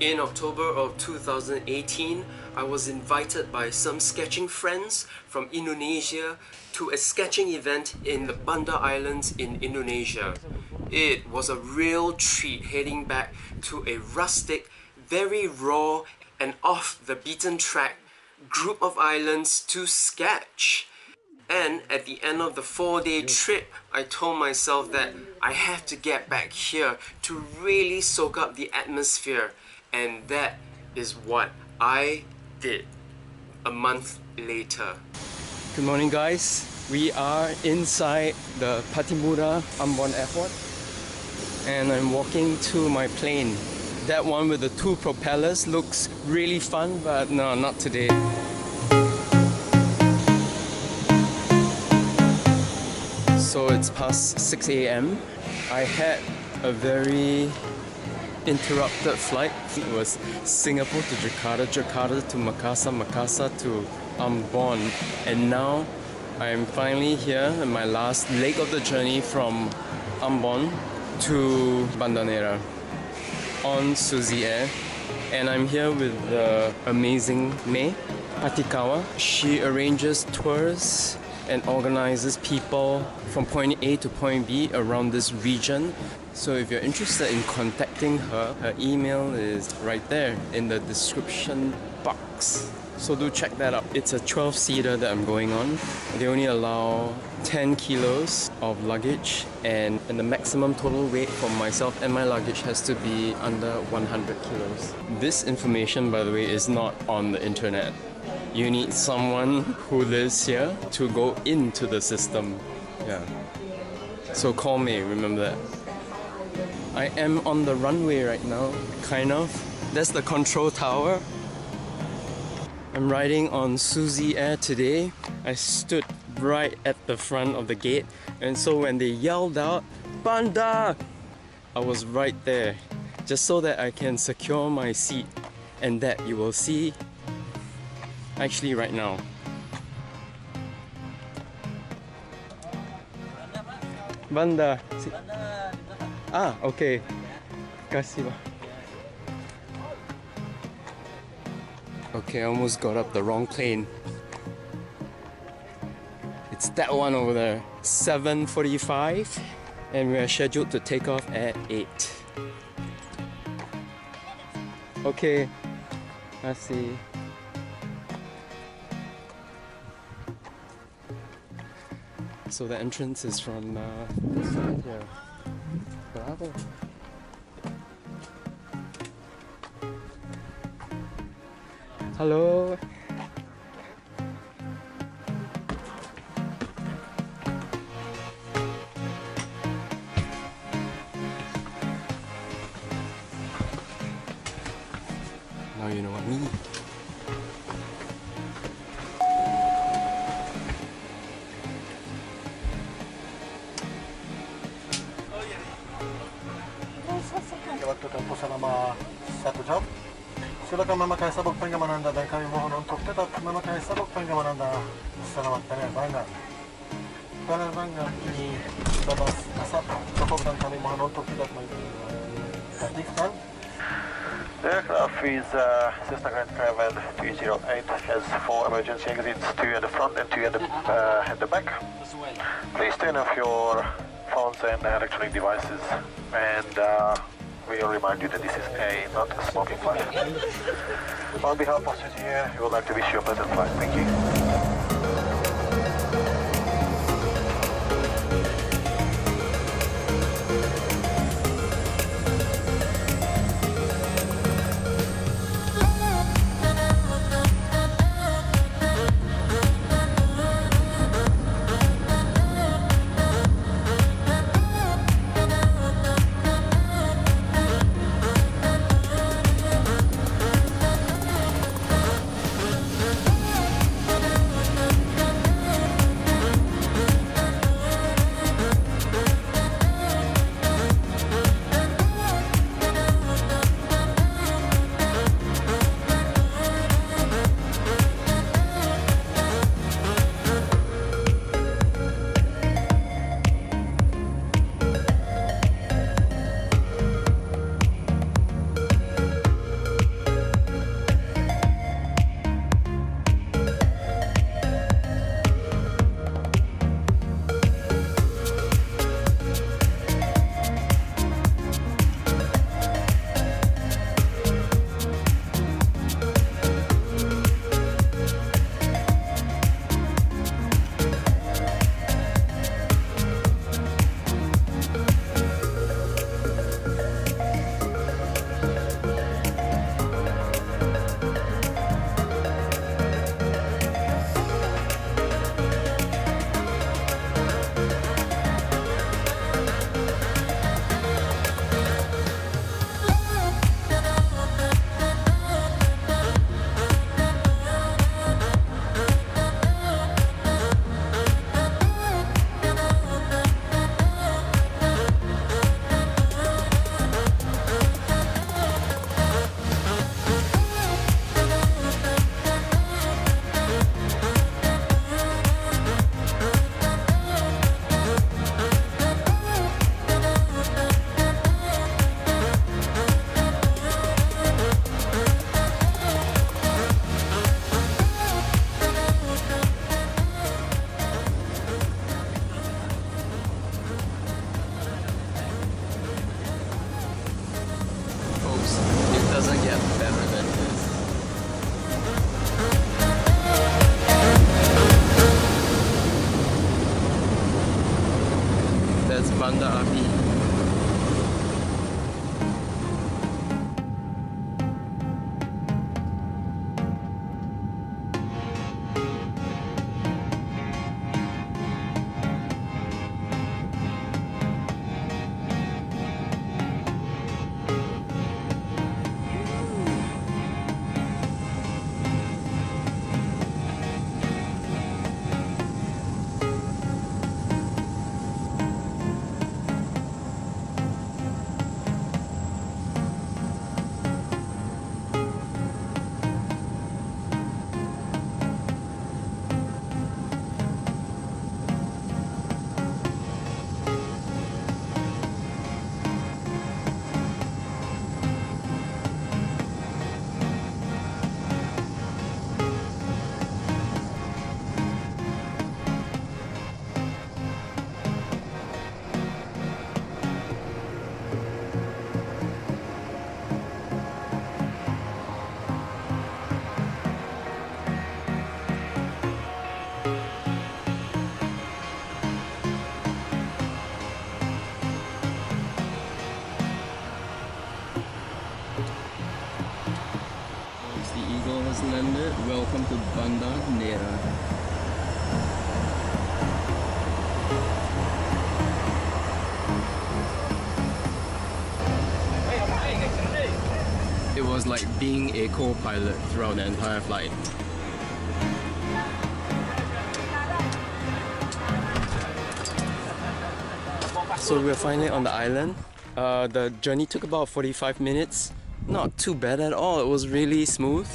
In October of 2018, I was invited by some sketching friends from Indonesia to a sketching event in the Banda Islands in Indonesia. It was a real treat heading back to a rustic, very raw and off the beaten track group of islands to sketch. And at the end of the four day trip, I told myself that I have to get back here to really soak up the atmosphere and that is what I did a month later. Good morning guys. We are inside the Pattimura Ambon Airport and I'm walking to my plane. That one with the two propellers looks really fun but no, not today. So it's past 6 a.m. I had a very interrupted flight. It was Singapore to Jakarta, Jakarta to Makassar, Makassar to Ambon. And now I'm finally here in my last leg of the journey from Ambon to Banda Neira on Susi Air. And I'm here with the amazing Mey Patikkawa. She arranges tours and organizes people from point A to point B around this region. So if you're interested in contacting her, her email is right there in the description box. So do check that out. It's a 12 seater that I'm going on. They only allow 10 kilos of luggage and, and the maximum total weight for myself and my luggage has to be under 100 kilos. This information by the way is not on the internet you need someone who lives here to go into the system. Yeah. So call me, remember that. I am on the runway right now, kind of. That's the control tower. I'm riding on Susi Air today. I stood right at the front of the gate and so when they yelled out, Banda! I was right there just so that I can secure my seat and that you will see actually right now. Banda. Ah, okay. Kasih Okay, I almost got up the wrong plane. It's that one over there. 7.45 and we are scheduled to take off at 8. Okay. Kasih. So the entrance is from uh, this side here. Bravo. Hello. Silakan memakai sabuk pengaman anda dan kami mohon untuk tetap memakai sabuk pengaman anda selamat penerbangan. Penerbangan bebas asap rokok dan kami mohon untuk tidak mengaktifkan. The aircraft is uh, Cessna Grand Caravan 308 has four emergency exits, two at the front and two at the, uh, at the back. Please turn off your phones and electronic devices and uh, we'll remind you that this is a not a smoking flight. On behalf of Susi we would like to wish you a pleasant flight. Thank you. Was like being a co-pilot throughout the entire flight. So we're finally on the island. Uh, the journey took about 45 minutes. Not too bad at all. It was really smooth.